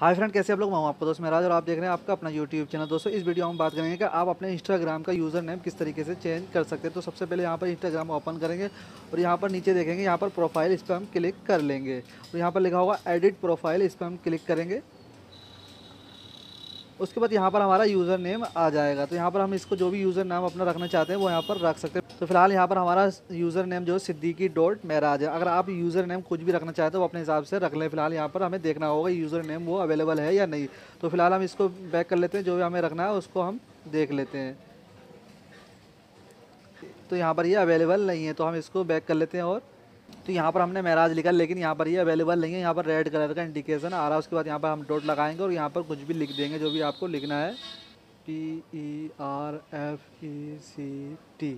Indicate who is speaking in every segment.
Speaker 1: Hi friend कैसे आप लोग? मैं हूँ आपका दोस्त महराज और आप देख रहे हैं आपका अपना यूट्यूब चैनल दोस्तों, इस वीडियो में हम बात करेंगे कि आप अपने इंस्टाग्राम का यूज़र नेम किस तरीके से चेंज कर सकते हैं। तो सबसे पहले यहाँ पर इंस्टाग्राम ओपन करेंगे और यहाँ पर नीचे देखेंगे, यहाँ पर प्रोफ़ाइल इस पर हम क्लिक कर लेंगे। और यहाँ पर लिखा होगा एडिट प्रोफ़ाइल इस पर हम क्लिक करेंगे। उसके बाद यहाँ पर हमारा यूज़र नेम आ जाएगा। तो यहाँ पर हम इसको जो भी यूज़र नाम अपना रखना चाहते हैं, वो यहाँ पर रख सकते हैं। तो फ़िलहाल यहाँ पर हमारा यूज़र नेम जो है सिद्दीकी डॉट मेराज है। अगर आप यूज़र नेम कुछ भी रखना चाहते हो वो अपने हिसाब से रख लें। फ़िलहाल यहाँ पर हमें देखना होगा यूज़र नेम वो अवेलेबल है या नहीं। तो फ़िलहाल हम इसको बैक कर लेते हैं। जो भी हमें रखना है, उसको हम देख लेते हैं। तो यहाँ पर ये अवेलेबल नहीं है तो हम इसको बैक कर लेते हैं और तो यहाँ पर हमने महराज लिखा, लेकिन यहाँ पर ये अवेलेबल नहीं है। यहाँ पर रेड कलर का इंडिकेशन आ रहा है। उसके बाद यहाँ पर हम डॉट लगाएँगे और यहाँ पर कुछ भी लिख देंगे, जो भी आपको लिखना है। P E R F E C T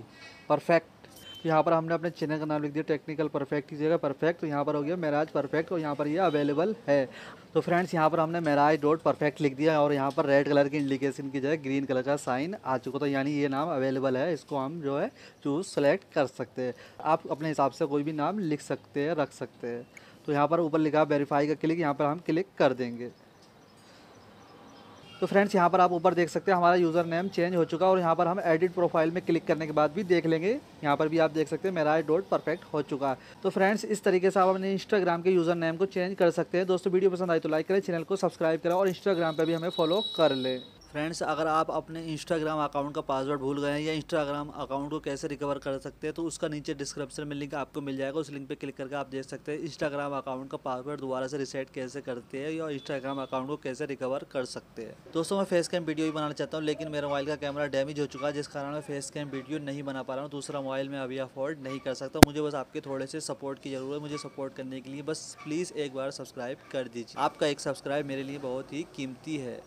Speaker 1: perfect यहाँ पर हमने अपने चैनल का नाम लिख दिया टेक्निकल परफेक्ट की जगह परफेक्ट तो यहाँ पर हो गया मेराज परफेक्ट और यहाँ पर ये यह अवेलेबल है। तो फ्रेंड्स यहाँ पर हमने मेराज डॉट परफेक्ट लिख दिया और यहाँ पर रेड कलर की इंडिकेशन की जगह ग्रीन कलर का साइन आ चुका। तो यानी ये नाम अवेलेबल है, इसको हम जो है चूज़ सेलेक्ट कर सकते हैं। आप अपने हिसाब से कोई भी नाम लिख सकते हैं, रख सकते हैं। तो यहाँ पर ऊपर लिखा वेरीफाई का क्लिक यहाँ पर हम क्लिक कर देंगे। तो फ्रेंड्स यहाँ पर आप ऊपर देख सकते हैं, हमारा यूज़र नेम चेंज हो चुका है और यहाँ पर हम एडिट प्रोफ़ाइल में क्लिक करने के बाद भी देख लेंगे। यहाँ पर भी आप देख सकते हैं, मेरा डॉट परफेक्ट हो चुका है। तो फ्रेंड्स इस तरीके से आप अपने इंस्टाग्राम के यूज़र नेम को चेंज कर सकते हैं। दोस्तों, वीडियो पसंद आई तो लाइक करें चैनल को सब्सक्राइब करें और इंस्टाग्राम पर भी हमें फॉलो कर लें। फ्रेंड्स अगर आप अपने इंस्टाग्राम अकाउंट का पासवर्ड भूल गए हैं या इंस्टाग्राम अकाउंट को कैसे रिकवर कर सकते हैं तो उसका नीचे डिस्क्रिप्शन में लिंक आपको मिल जाएगा। उस लिंक पे क्लिक करके आप देख सकते हैं इंस्टाग्राम अकाउंट का पासवर्ड दोबारा से रिसेट कैसे करते हैं या इंस्टाग्राम अकाउंट को कैसे रिकवर कर सकते हैं। दोस्तों, मैं फेस कैम वीडियो भी बनाना चाहता हूँ, लेकिन मेरे मोबाइल का कैमरा डैमेज हो चुका है, जिस कारण मैं फेस कैम वीडियो नहीं बना पा रहा हूँ। दूसरा मोबाइल में अभी अफोर्ड नहीं कर सकता मुझे बस आपके थोड़े से सपोर्ट की ज़रूरत है, मुझे सपोर्ट करने के लिए। बस प्लीज़ एक बार सब्सक्राइब कर दीजिए। आपका एक सब्सक्राइब मेरे लिए बहुत ही कीमती है।